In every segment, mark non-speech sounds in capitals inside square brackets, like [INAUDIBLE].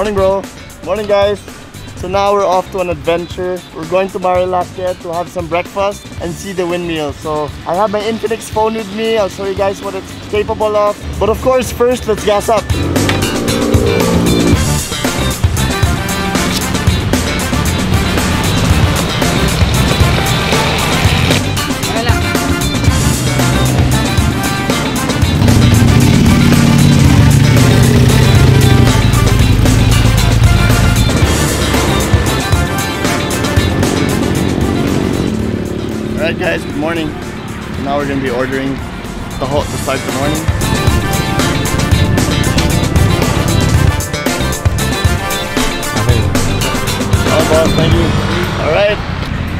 Morning, bro. Morning, guys. So now we're off to an adventure. We're going to Marilaque to have some breakfast and see the windmill. So I have my Infinix phone with me. I'll show you guys what it's capable of. But of course, first, let's gas up. Morning. Now we're gonna be ordering the taho to start the morning. Boss, thank you. Alright,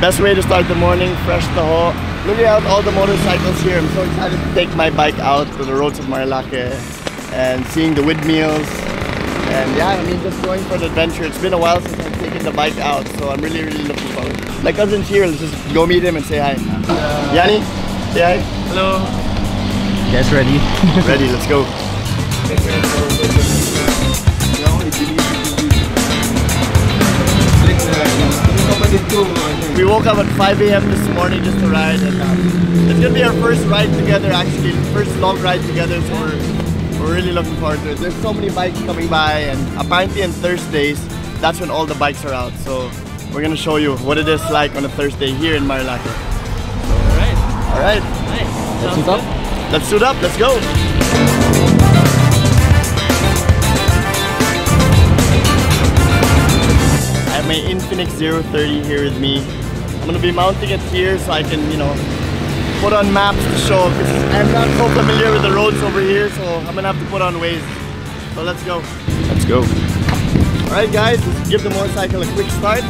best way to start the morning, fresh taho. Looking at all the motorcycles here, I'm so excited to take my bike out to the roads of Marilaque and seeing the windmills. And yeah, I mean, just going for an adventure. It's been a while since I've taken the bike out, so I'm really, really looking forward. My cousin's here, let's just go meet him and say hi. Yanni, say hi. Hello. Guys ready? [LAUGHS] Ready, let's go. We woke up at 5 a.m. this morning just to ride, and um, it's gonna be our first ride together. Actually, first long ride together, so we're, we're really looking forward to it. There's so many bikes coming by, and apparently on Thursdays, that's when all the bikes are out. So we're gonna show you what it is like on a Thursday here in Marilaque. Alright. All right, Nice. Let's Sounds suit up. good. let's suit up. Let's go. I have my Infinix ZERO 30 here with me. I'm gonna be mounting it here so I can, you know, put on maps to show because I'm not so familiar with the roads over here, so I'm gonna have to put on Waze. So let's go. Let's go. Alright guys, let's give the motorcycle a quick start.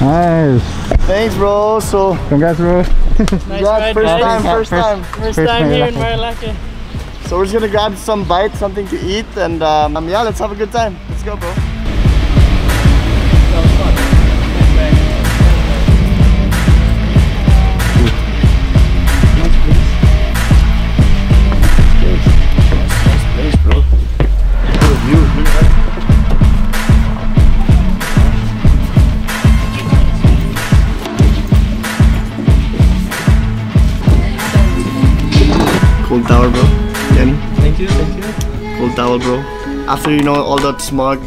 Nice. Thanks bro. So Congrats, bro. Nice Congrats, ride, first time, first time. First First time here in Marilaque. Marilaque. So we're just gonna grab some bites, something to eat, and um, yeah, let's have a good time. Let's go, bro. Cool tower, bro. Yanni, Thank you, thank you. cool towel, bro. After you know all that smog,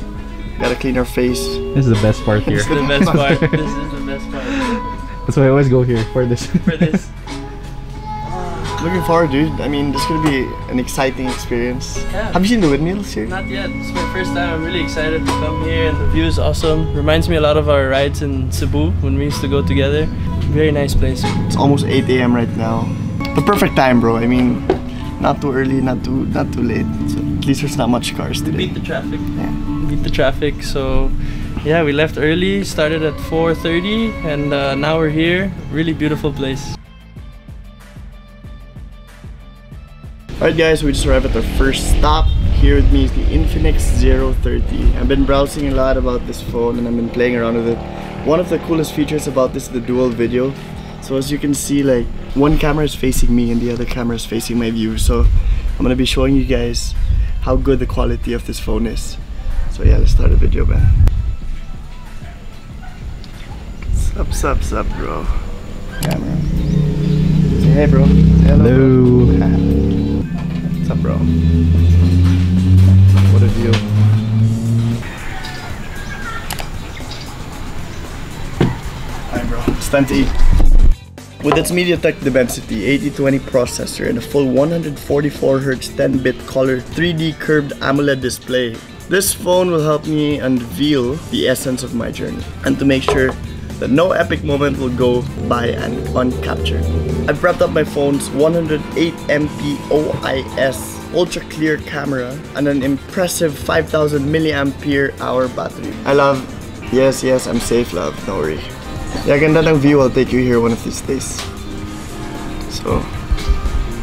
gotta clean our face. This is the best part here. This is the best part. [LAUGHS] This is the best part That's why I always go here for this. for this. [LAUGHS] Looking forward, dude. I mean, this is gonna be an exciting experience. Yeah. Have you seen the windmills here? Not yet. It's my first time. I'm really excited to come here, and the view is awesome. Reminds me a lot of our rides in Cebu when we used to go together. Very nice place. It's almost 8 a.m. right now. The perfect time, bro. I mean, not too early, not too not too late. So at least there's not much cars today. Beat the traffic. Yeah. Beat the traffic. So, yeah, we left early. Started at 4:30, and uh, now we're here. Really beautiful place. Alright guys, we just arrived at our first stop Here with me is the Infinix ZERO 30. I've been browsing a lot about this phone and I've been playing around with it. One of the coolest features about this is the dual video. So as you can see, like one camera is facing me and the other camera is facing my view. So I'm gonna be showing you guys how good the quality of this phone is. So yeah, let's start the video, man. Sup, sup, sup, bro. Camera. Say hey, bro. Say hello. bro. What's up, bro? What a view. Alright, bro. It's time to eat. With its MediaTek Dimensity 8020 processor and a full 144Hz 10-bit color 3D curved AMOLED display, this phone will help me unveil the essence of my journey and to make sure that no epic moment will go by and uncaptured. I've wrapped up my phone's 108MP OIS ultra clear camera and an impressive 5000 milliampere hour battery. I love, yes, yes, I'm safe love, don't worry. Yeah, ganda ng view, I'll take you here one of these days. So,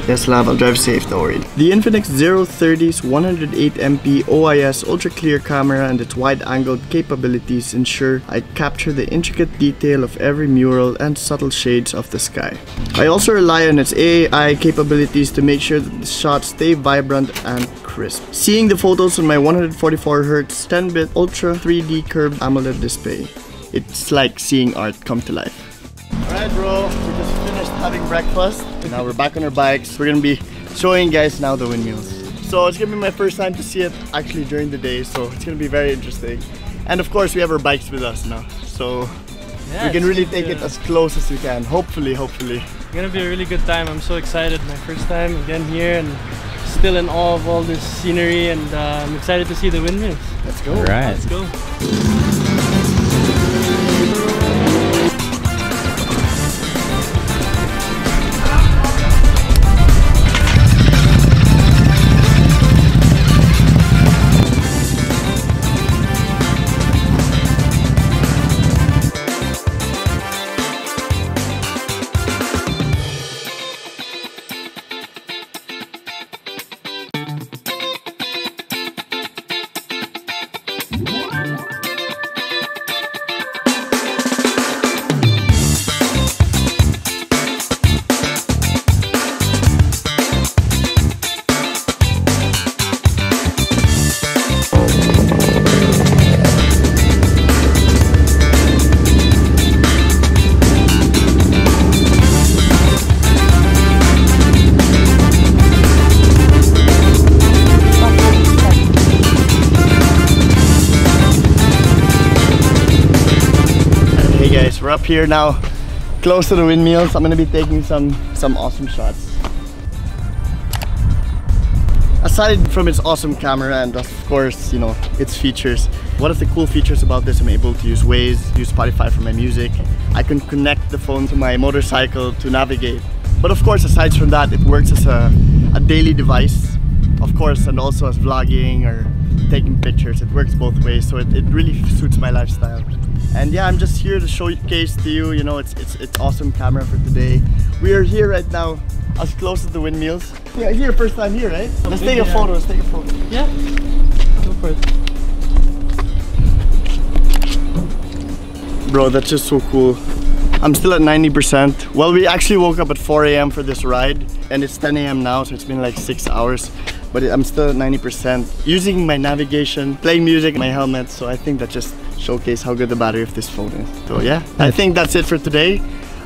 Yes, love, I'll drive safe, don't worry. The Infinix ZERO 30's 108MP OIS ultra clear camera and its wide-angled capabilities ensure I capture the intricate detail of every mural and subtle shades of the sky. I also rely on its AI capabilities to make sure that the shots stay vibrant and crisp. Seeing the photos on my 144Hz 10-bit Ultra 3D curved AMOLED display, it's like seeing art come to life. Alright bro, we just finished having breakfast. Now we're back on our bikes. We're gonna be showing guys now the windmills. So it's gonna be my first time to see it actually during the day, so it's gonna be very interesting. And of course we have our bikes with us now. So Yeah, we can really take to- it as close as we can. Hopefully, hopefully. It's gonna be a really good time. I'm so excited. My first time again here and still in awe of all this scenery and uh, I'm excited to see the windmills. Let's go. Alright. Let's go. Up here now, close to the windmills. I'm gonna be taking some some awesome shots. Aside from its awesome camera and of course, you know, its features, one of the cool features about this, I'm able to use Waze, use Spotify for my music. I can connect the phone to my motorcycle to navigate. But of course, aside from that, it works as a, a daily device, of course, and also as vlogging or taking pictures. It works both ways, so it, it really suits my lifestyle. And yeah, I'm just here to showcase to you, you know, it's it's it's awesome camera for today. We are here right now, as close as the windmills. Yeah, here first time here, right? Let's take a photo. Let's take a photo. Yeah. Go for it. Bro, that's just so cool. I'm still at 90%. Well, we actually woke up at 4 a.m. for this ride, and it's 10 a.m. now, so it's been like six hours. But I'm still at 90%. Using my navigation, playing music, my helmet, so I think that just showcase how good the battery of this phone is. So yeah, I think that's it for today.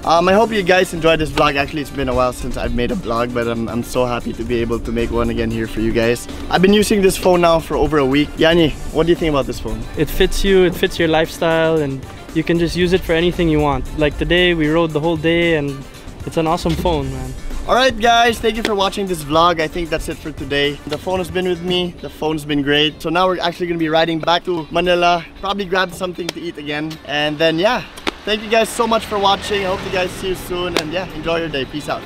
Um, I hope you guys enjoyed this vlog. Actually, it's been a while since I've made a vlog, but I'm, I'm so happy to be able to make one again here for you guys. I've been using this phone now for over a week. Yani, what do you think about this phone? It fits you, it fits your lifestyle and you can just use it for anything you want. Like today we rode the whole day and it's an awesome phone, man. Alright guys, thank you for watching this vlog. I think that's it for today. The phone has been with me, the phone's been great. So now we're actually gonna be riding back to Manila, probably grab something to eat again. And then yeah, thank you guys so much for watching. I hope you guys see you soon and yeah, enjoy your day. Peace out.